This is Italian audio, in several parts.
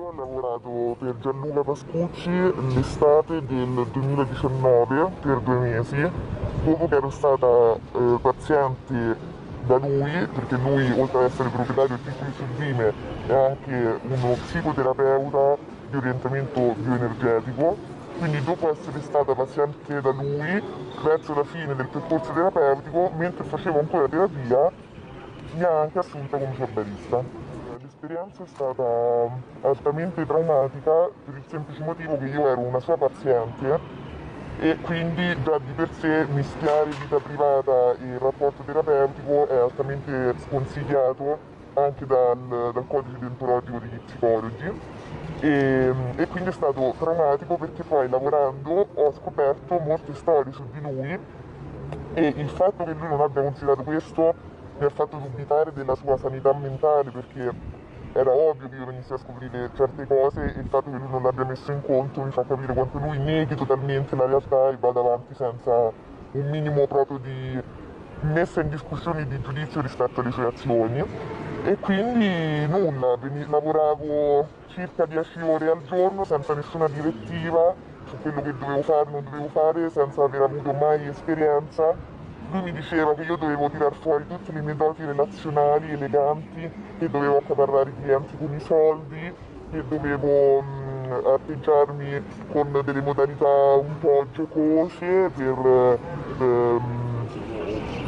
io ho lavorato per Gianluca Pascucci l'estate del 2019 per due mesi, dopo che ero stata eh, paziente da lui, perché lui oltre ad essere proprietario di piccoli sublime è anche uno psicoterapeuta di orientamento bioenergetico, quindi dopo essere stata paziente da lui, verso la fine del percorso terapeutico, mentre facevo ancora terapia, mi ha anche assunta come barista. L'esperienza è stata altamente traumatica per il semplice motivo che io ero una sua paziente e quindi già di per sé mischiare vita privata e rapporto terapeutico è altamente sconsigliato anche dal, dal codice deontologico degli psicologi. E, e, quindi è stato traumatico perché poi lavorando ho scoperto molte storie su di lui e il fatto che lui non abbia considerato questo mi ha fatto dubitare della sua sanità mentale perché era ovvio che io venissi a scoprire certe cose e il fatto che lui non l'abbia messo in conto mi fa capire quanto lui neghi totalmente la realtà e vada avanti senza un minimo proprio di messa in discussione di giudizio rispetto alle sue azioni. E quindi nulla, lavoravo circa 10 ore al giorno senza nessuna direttiva su quello che dovevo fare o non dovevo fare, senza aver avuto mai esperienza lui mi diceva che io dovevo tirar fuori tutte le mie doti relazionali eleganti, che dovevo accaparrare i clienti con i soldi, che dovevo mh, atteggiarmi con delle modalità un po' giocose per, ehm,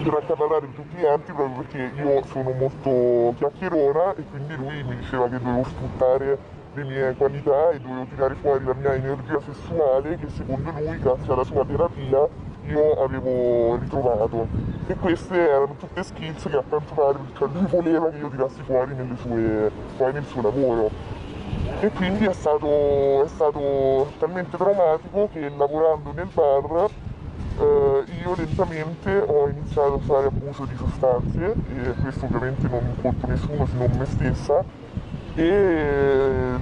per accaparrare tutti i clienti proprio perché io sono molto chiacchierona e quindi lui mi diceva che dovevo sfruttare le mie qualità e dovevo tirare fuori la mia energia sessuale che secondo lui grazie alla sua terapia io avevo ritrovato. E queste erano tutte skills che a quanto pare cioè lui voleva che io tirassi fuori sue, poi nel suo lavoro. E quindi è stato, è stato talmente traumatico che lavorando nel bar eh, io lentamente ho iniziato a fare abuso di sostanze e questo ovviamente non colpo nessuno se non me stessa e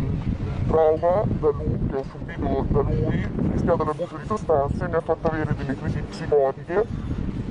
trauma da lui, che ho subito da lui, mischiato all'abuso di sostanze, mi ha fatto avere delle crisi psicotiche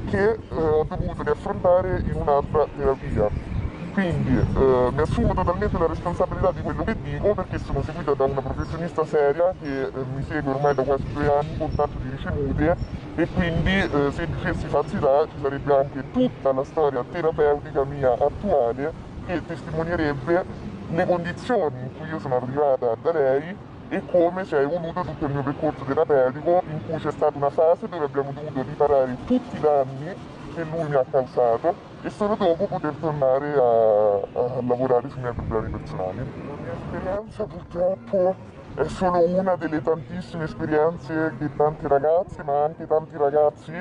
che eh, ho dovuto riaffrontare in un'altra terapia. Quindi eh, mi assumo totalmente la responsabilità di quello che dico perché sono seguita da una professionista seria che eh, mi segue ormai da quasi due anni con tanto di ricevute e quindi eh, se dicessi falsità ci sarebbe anche tutta la storia terapeutica mia attuale che testimonierebbe le condizioni in cui io sono arrivata da lei e come si è evoluto tutto il mio percorso terapeutico in cui c'è stata una fase dove abbiamo dovuto riparare tutti i danni che lui mi ha causato e solo dopo poter tornare a, a lavorare sui miei problemi personali. La mia esperienza purtroppo è solo una delle tantissime esperienze che tante ragazze ma anche tanti ragazzi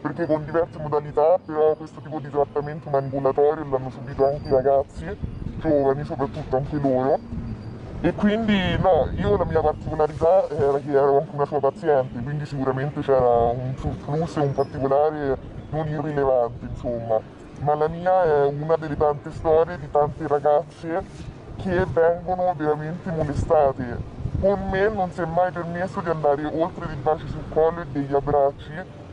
perché con diverse modalità però questo tipo di trattamento manipolatorio l'hanno subito anche i ragazzi giovani, soprattutto anche loro. E quindi no, io la mia particolarità era che ero anche una sua paziente, quindi sicuramente c'era un surplus e un particolare non irrilevante, insomma. Ma la mia è una delle tante storie di tante ragazze che vengono veramente molestate. Con me non si è mai permesso di andare oltre dei baci sul collo e degli abbracci,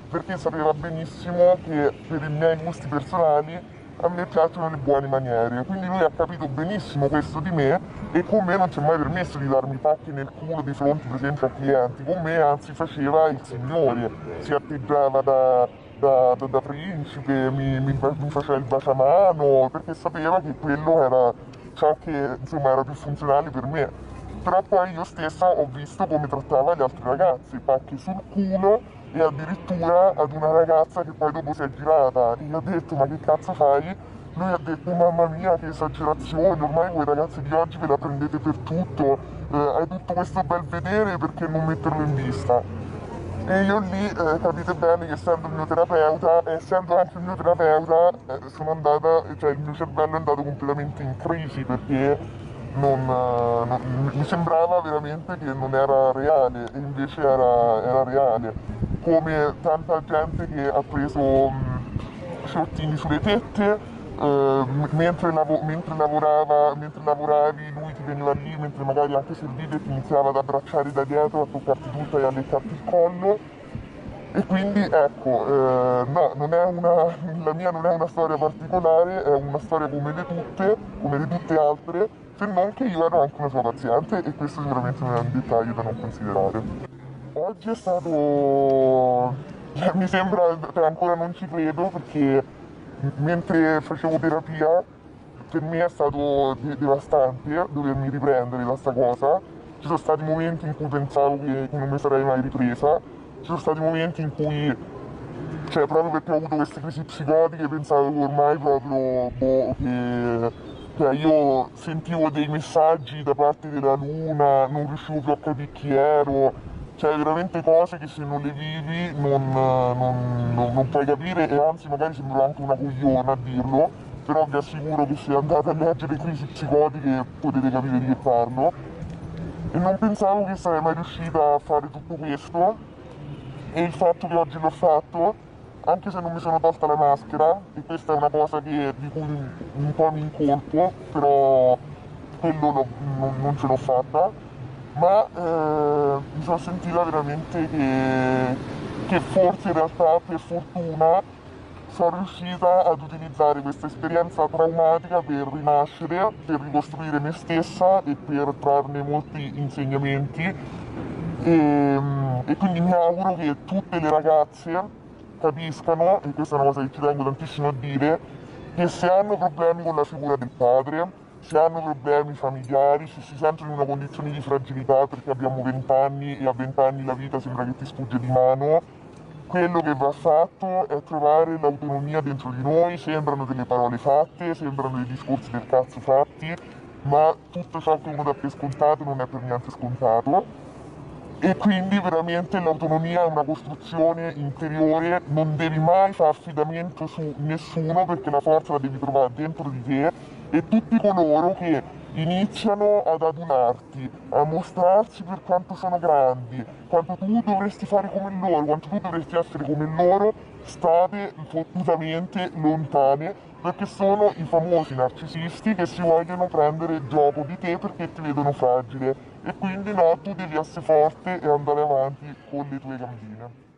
perché sapeva benissimo che per i miei gusti personali a me piacciono le buone maniere, quindi lui ha capito benissimo questo di me e con me non ci è mai permesso di darmi pacchi nel culo di fronte per esempio a clienti, con me anzi faceva il signore, si atteggiava da, da, da, da principe, mi, mi, mi, faceva il baciamano perché sapeva che quello era ciò che insomma era più funzionale per me. Però poi io stessa ho visto come trattava gli altri ragazzi, pacchi sul culo e addirittura ad una ragazza che poi dopo si è girata e gli ha detto ma che cazzo fai? Lui ha detto mamma mia che esagerazione, ormai voi ragazzi di oggi ve la prendete per tutto, eh, hai tutto questo bel vedere perché non metterlo in vista. E io lì eh, capite bene che essendo il mio terapeuta, essendo anche il mio terapeuta, eh, sono andata, cioè il mio cervello è andato completamente in crisi perché non, non, mi sembrava veramente che non era reale e invece era, era reale. Come tanta gente che ha preso mh, shortini sulle tette Uh, mentre, lav- mentre, lavorava, mentre lavoravi lui ti veniva lì mentre magari anche servivi e ti iniziava ad abbracciare da dietro, a toccarti tutta e a leccarti il collo. E quindi ecco, eh, no, una, la mia non è una storia particolare, è una storia come le tutte, come le tutte altre, non che io ero anche una sua paziente e questo sicuramente non è un dettaglio da non considerare. Oggi è stato... cioè, mi sembra ancora non ci credo perché mentre facevo terapia per me è stato de- devastante dovermi riprendere da sta cosa. Ci sono stati momenti in cui pensavo che, non mi sarei mai ripresa, ci sono stati momenti in cui cioè proprio perché ho avuto queste crisi psicotiche pensavo ormai proprio boh, che cioè io sentivo dei messaggi da parte della luna, non riuscivo più a capire chi ero, cioè veramente cose che se non le vivi non, non- non- non puoi capire e anzi magari sembro anche una cogliona a dirlo, però vi assicuro che se andate a leggere crisi psicotiche potete capire di che parlo. E non pensavo che sarei mai riuscita a fare tutto questo. E il fatto che oggi l'ho fatto, anche se non mi sono tolta la maschera, e questa è una cosa che- di cui un po' mi incolpo, però quello non, non ce l'ho fatta, ma eh, mi sono sentita veramente che, che forse in realtà per fortuna sono riuscita ad utilizzare questa esperienza traumatica per rinascere, per ricostruire me stessa e per trarne molti insegnamenti. E, e quindi mi auguro che tutte le ragazze capiscano, e questa è una cosa che ci tengo tantissimo a dire, che se hanno problemi con la figura del padre, se hanno problemi familiari, se si sentono in una condizione di fragilità perché abbiamo 20 anni e a 20 anni la vita sembra che ti sfugge di mano, quello che va fatto è trovare l'autonomia dentro di noi, sembrano delle parole fatte, sembrano dei discorsi del cazzo fatti, ma tutto ciò che uno dà per scontato non è per niente scontato e quindi veramente l'autonomia è una costruzione interiore, non devi mai fare affidamento su nessuno perché la forza la devi trovare dentro di te e tutti coloro che iniziano ad adunarti, a mostrarsi per quanto sono grandi, quanto tu dovresti fare come loro, quanto tu dovresti essere come loro, state fottutamente lontane perché sono i famosi narcisisti che si vogliono prendere gioco di te perché ti vedono fragile e quindi no, tu devi essere forte e andare avanti con le tue gambine.